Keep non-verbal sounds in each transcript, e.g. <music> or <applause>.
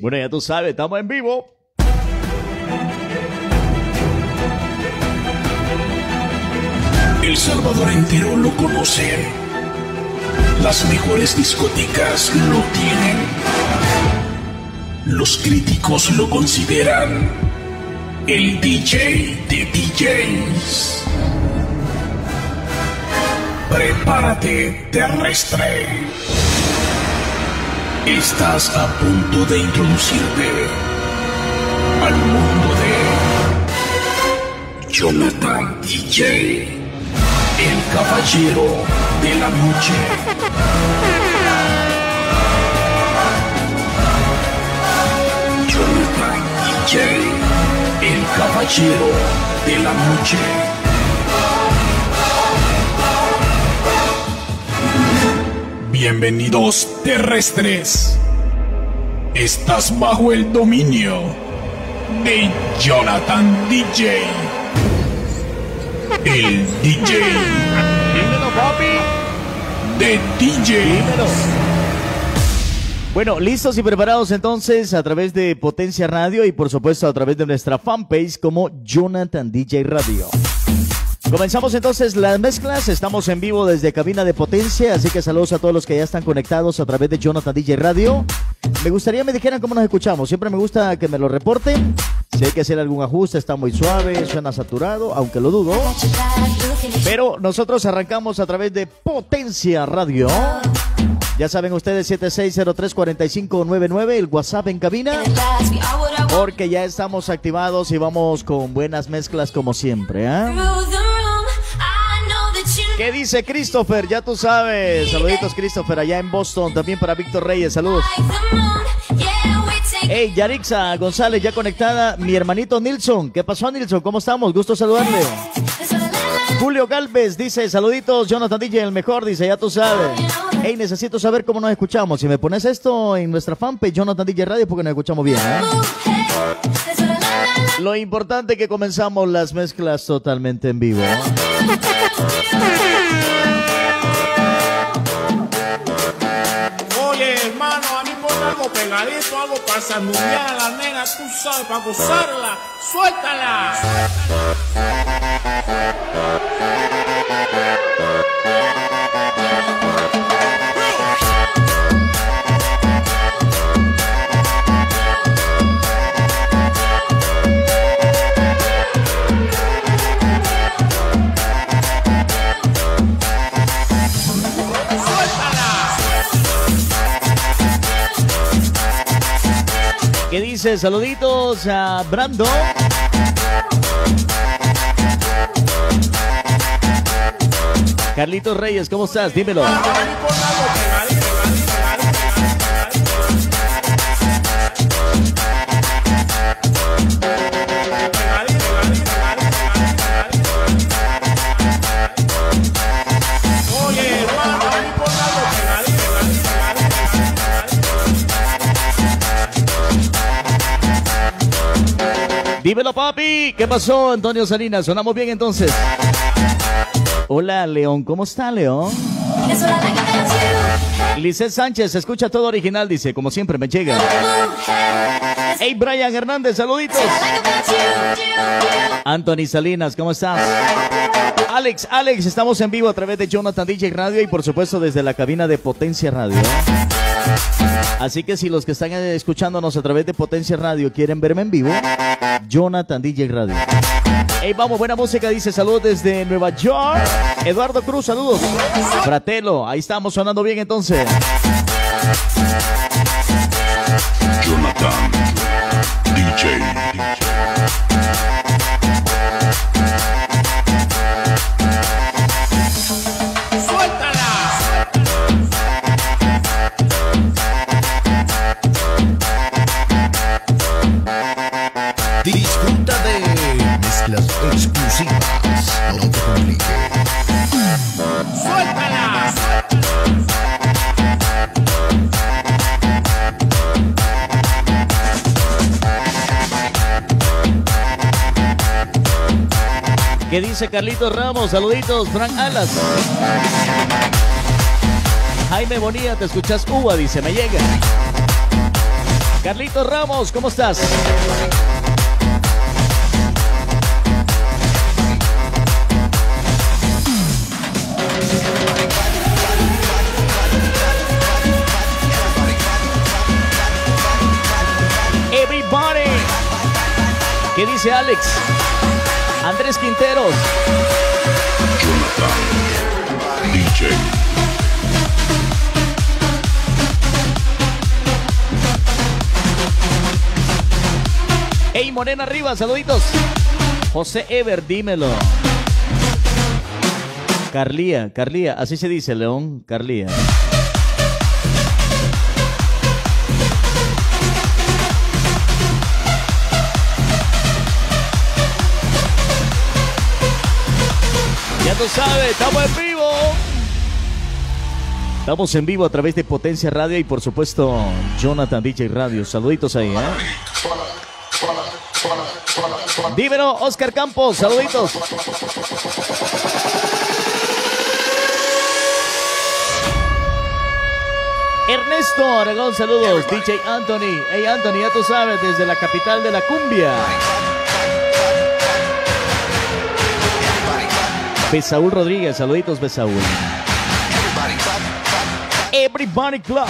Bueno, ya tú sabes, estamos en vivo. El Salvador entero lo conoce. Las mejores discotecas lo tienen. Los críticos lo consideran el DJ de DJs. Prepárate, terrestre. Estás a punto de introducirte al mundo de Jonathan DJ, el caballero de la noche. Jonathan DJ, el caballero de la noche. Bienvenidos terrestres. Estás bajo el dominio de Jonathan DJ. El DJ Dímelo, papi. de DJ. Bueno, listos y preparados entonces a través de Potencia Radio y por supuesto a través de nuestra fanpage como Jonathan DJ Radio. Comenzamos entonces las mezclas, estamos en vivo desde cabina de Potencia, así que saludos a todos los que ya están conectados a través de Jonathan DJ Radio. Me gustaría me dijeran cómo nos escuchamos, siempre me gusta que me lo reporten. Si hay que hacer algún ajuste, está muy suave, suena saturado, aunque lo dudo. Pero nosotros arrancamos a través de Potencia Radio. Ya saben ustedes 76034599, el WhatsApp en cabina, porque ya estamos activados y vamos con buenas mezclas como siempre, ¿ah? ¿Qué dice Christopher? Ya tú sabes. Saluditos Christopher allá en Boston, también para Víctor Reyes, saludos. Hey, Yarixa González, ya conectada. Mi hermanito Nilsson. ¿Qué pasó, Nilsson? ¿Cómo estamos? Gusto saludarle. Julio Galvez dice, saluditos, Jonathan DJ, el mejor, dice, ya tú sabes. Hey, necesito saber cómo nos escuchamos. Si me pones esto en nuestra fanpage, Jonathan DJ Radio, porque nos escuchamos bien, ¿eh? Lo importante es que comenzamos las mezclas totalmente en vivo. Oye, hermano, a mí ponme algo pegadito, algo para sanudear a la nena, tú sabes, para gozarla. ¡Suéltala! ¿Qué Saluditos a Brando. Carlitos Reyes, ¿cómo estás? Dímelo. Dímelo, papi. ¿Qué pasó, Antonio Salinas? ¿Sonamos bien entonces? Hola, León. ¿Cómo está, León? Lisset Sánchez, escucha todo original, dice. Como siempre, me llega. Hey, Brian Hernández, saluditos. Anthony Salinas, ¿cómo estás? Alex, Alex, estamos en vivo a través de Jonathan DJ Radio y por supuesto desde la cabina de Potencia Radio. Así que si los que están escuchándonos a través de Potencia Radio quieren verme en vivo, Jonathan DJ Radio. Hey, vamos, buena música, dice saludos desde Nueva York. Eduardo Cruz, saludos. Fratelo, ahí estamos sonando bien entonces. Jonathan dice Carlitos Ramos? Saluditos, Frank Alas. Jaime Bonilla, te escuchas Uva, dice, me llega. Carlitos Ramos, ¿cómo estás? Everybody. ¿Qué dice Alex? Andrés Quinteros. Jonathan DJ. Ey, Morena arriba, saluditos. José Ever, dímelo. Carlía, Carlía, así se dice, León, Carlía. Tú sabes, estamos en vivo. Estamos en vivo a través de Potencia Radio y por supuesto Jonathan DJ Radio. Saluditos ahí, ¿eh? Dímelo, Oscar Campos, saluditos. Ernesto Aragón, saludos. DJ Anthony. Hey Anthony, ya tú sabes, desde la capital de la cumbia. Besaúl Rodríguez, saluditos Besaúl. Everybody Club.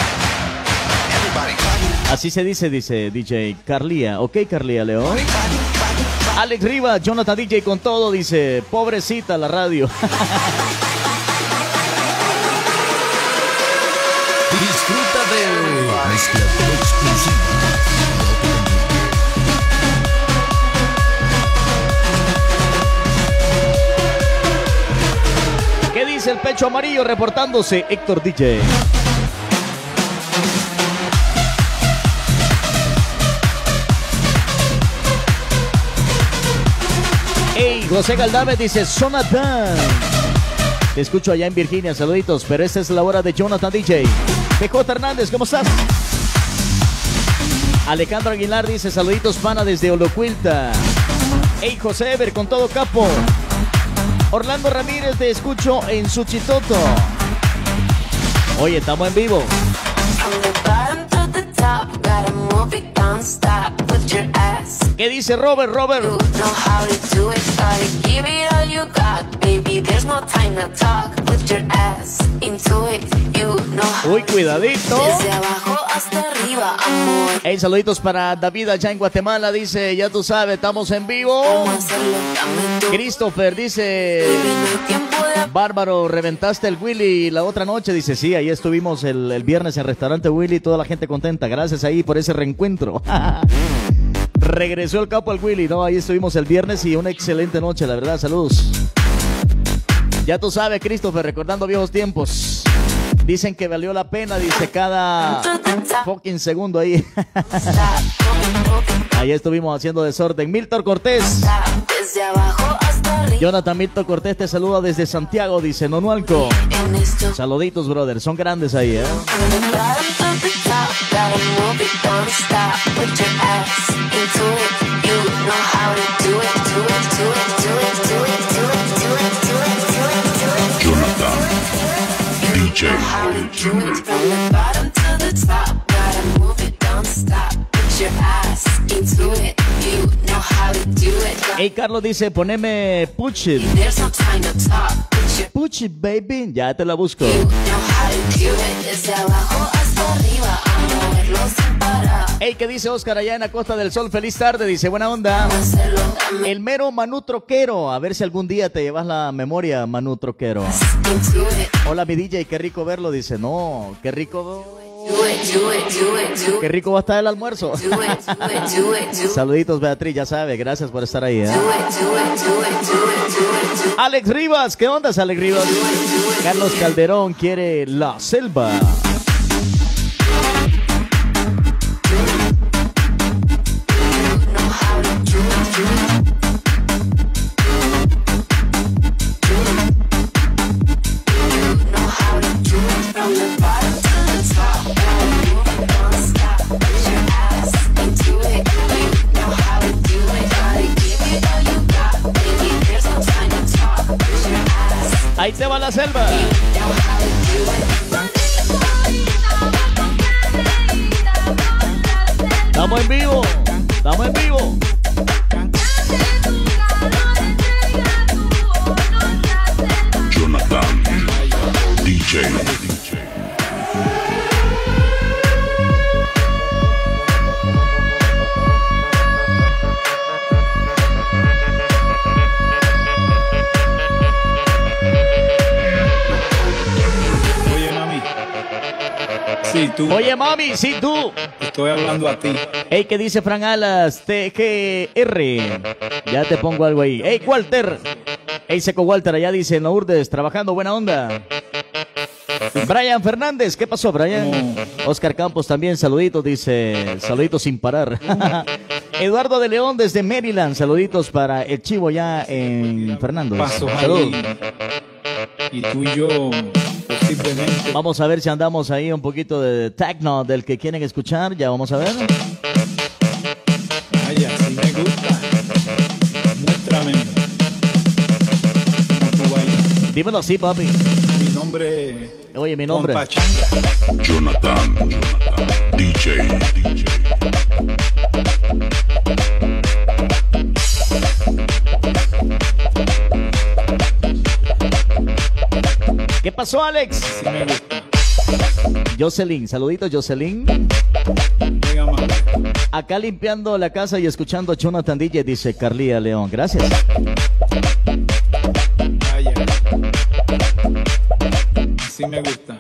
Así se dice, dice DJ Carlía. Ok, Carlía León. Alex Rivas, Jonathan DJ con todo, dice, pobrecita la radio. <laughs> Disfruta de mezcla exclusiva. ¿Qué dice el pecho amarillo reportándose Héctor DJ? Hey, José Galdame dice Sonatan. Te escucho allá en Virginia, saluditos, pero esta es la hora de Jonathan DJ. PJ Hernández, ¿cómo estás? Alejandro Aguilar dice saluditos pana desde Olocuilta. Hey, José Ever con todo capo. Orlando Ramírez, te escucho en Suchitoto. Oye, estamos en vivo. ¿Qué dice Robert, Robert? Uy, cuidadito. Desde abajo hasta arriba, amor. Hey, saluditos para David allá en Guatemala. Dice, ya tú sabes, estamos en vivo. Hacerlo, Christopher dice, de Bárbaro, reventaste el Willy la otra noche. Dice, sí, ahí estuvimos el, el viernes en restaurante Willy, toda la gente contenta. Gracias ahí por ese reencuentro. <laughs> Regresó el capo al Willy, ¿no? Ahí estuvimos el viernes y una excelente noche, la verdad. Saludos. Ya tú sabes, Christopher, recordando viejos tiempos. Dicen que valió la pena, dice cada fucking segundo ahí. <laughs> ahí estuvimos haciendo desorden. Milton Cortés. Jonathan Milton Cortés te saluda desde Santiago, dice Nonualco. Saluditos, brother. Son grandes ahí, ¿eh? DJ. How to do it from the bottom to the top, gotta move it, don't stop. Put your ass into it. You know how to do it. Hey, Carlos dice, poneme Push It. There's no time to talk. Push It, baby. Ya te la busco. you know how to do it. Desde abajo hasta arriba, a moverlo sin parar. Hey, ¿qué dice Oscar allá en la Costa del Sol? Feliz tarde, dice, buena onda. El mero Manu Troquero. A ver si algún día te llevas la memoria, Manu Troquero. Hola, mi DJ, qué rico verlo. Dice, no, qué rico. Qué rico va a estar el almuerzo. <laughs> Saluditos, Beatriz, ya sabe. Gracias por estar ahí, ¿eh? Alex Rivas, ¿qué onda, Alex Rivas? Carlos Calderón quiere la selva. Estamos en vivo. Estamos en vivo. Jonathan DJ. Sí, tú. Oye, mami, sí, tú. Estoy hablando a ti. Ey, ¿qué dice Fran Alas? TGR. Ya te pongo algo ahí. Ey, Walter. Ey, Seco Walter, allá dice Lourdes, trabajando, buena onda. Brian Fernández, ¿qué pasó, Brian? Oscar Campos también, saluditos, dice, saluditos sin parar. <laughs> Eduardo de León desde Maryland, saluditos para el chivo ya en Fernando. Saludos. Y tú y yo, posiblemente. Vamos a ver si andamos ahí un poquito de techno del que quieren escuchar, ya vamos a ver. Ay, así me gusta. Muéstrame. Dímelo así, papi. Mi nombre Oye, mi nombre. Jonathan DJ. DJ. Pasó, Alex? Así me gusta. Jocelyn, saluditos, Jocelyn. Acá limpiando la casa y escuchando a Jonathan DJ, dice Carlía León. Gracias. Así me gusta.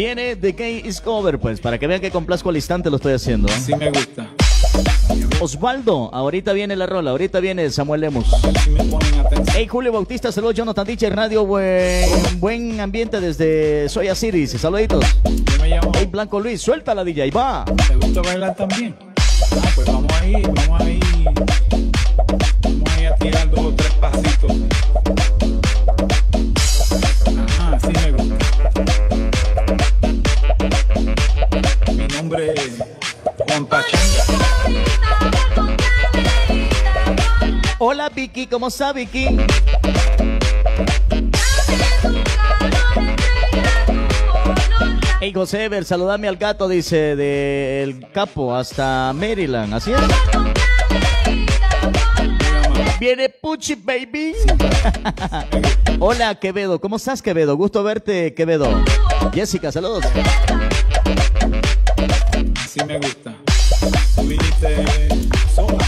Viene The Gay is Cover, pues, para que vean que complazco al instante lo estoy haciendo. ¿eh? Me gusta. Osvaldo, ahorita viene la rola, ahorita viene Samuel Lemus. Me ponen. Hey, Julio Bautista, saludos, Jonathan DJ Radio, buen, buen ambiente desde Soya City, saluditos. Yo me llamo. Hey, Blanco Luis, suelta la DJ, va. ¿Te gusta bailar también? Ah, pues vamos ahí, vamos ahí. Vamos ahí a tirar dos o tres pasitos. Hola, Vicky, ¿cómo está, Vicky? Hey, José Ever, saludame al gato, dice, del Capo hasta Maryland, ¿así es? Viene Puchi, baby. <laughs> Hola, Quevedo. ¿Cómo estás, Quevedo? Gusto verte, Quevedo. Jessica, saludos. Así me gusta. Viniste sola.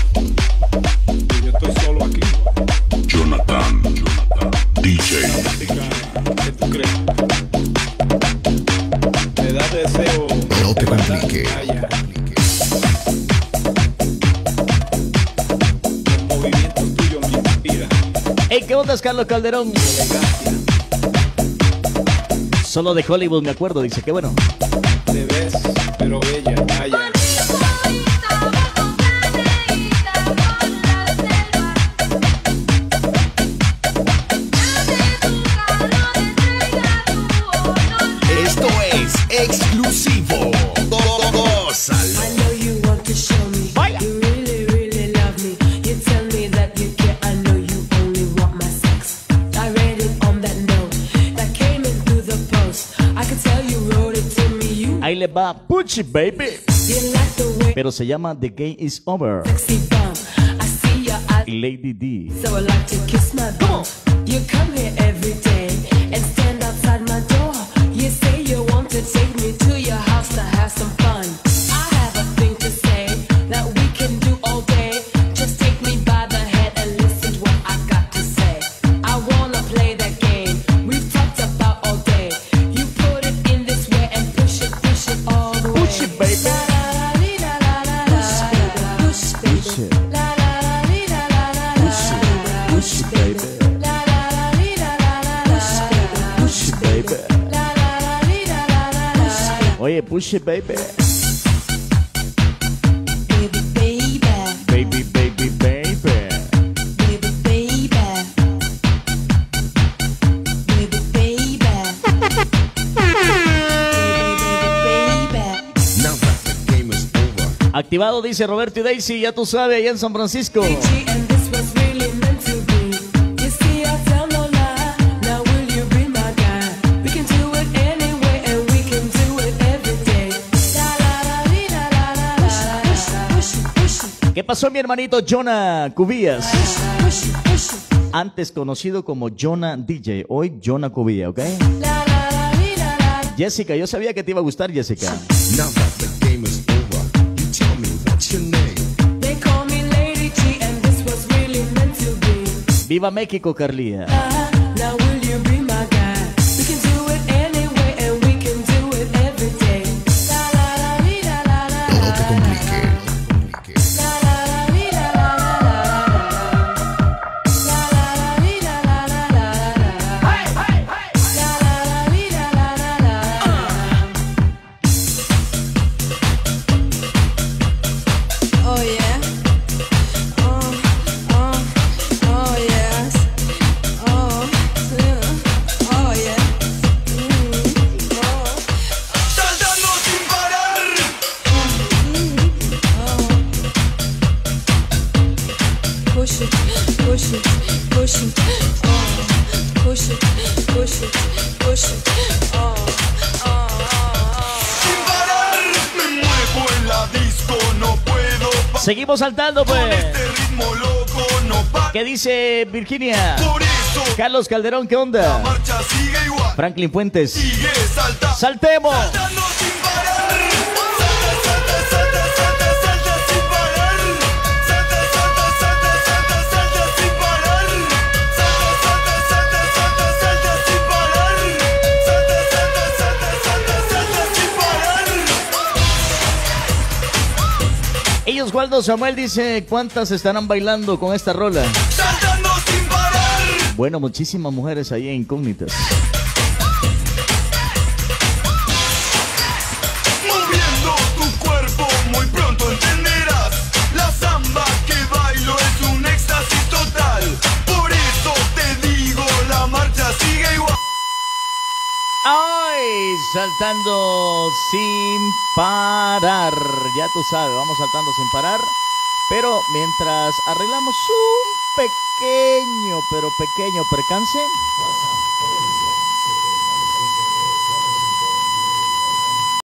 Me inspiran. Hey, ¿qué onda, Carlos Calderón? Solo de Hollywood me acuerdo, dice, qué bueno. Te ves, pero bella. Vaya. Le va Puchi, baby. you like the way Pero se llama The Game is Over. sexy bum. I see your eyes, Lady D. so I like to kiss my bum. You come here every day and stand outside my door. You say you want to take me to your house Baby. Baby, baby, Baby, baby, baby. baby, baby. Baby, baby. Baby, baby. Now that the game is over. Activado, dice Roberto y Daisy, ya tú sabes, allá en San Francisco. ¿Qué pasó mi hermanito Jonah Cubías? Antes conocido como Jonah DJ, hoy Jonah Cubía, ¿ok? Jessica, yo sabía que te iba a gustar, Jessica. Viva México, Carlía. estamos saltando, pues. Con este ritmo loco no ¿Qué dice Virginia? Por eso, Carlos Calderón, ¿qué onda? La marcha sigue igual. Franklin Puentes. Sigue salta, Saltemos. Saltando, Oswaldo Samuel dice, ¿cuántas estarán bailando con esta rola? Sin parar. Bueno, muchísimas mujeres ahí incógnitas. saltando sin parar. Ya tú sabes, vamos saltando sin parar. Pero mientras arreglamos un pequeño, pero pequeño percance.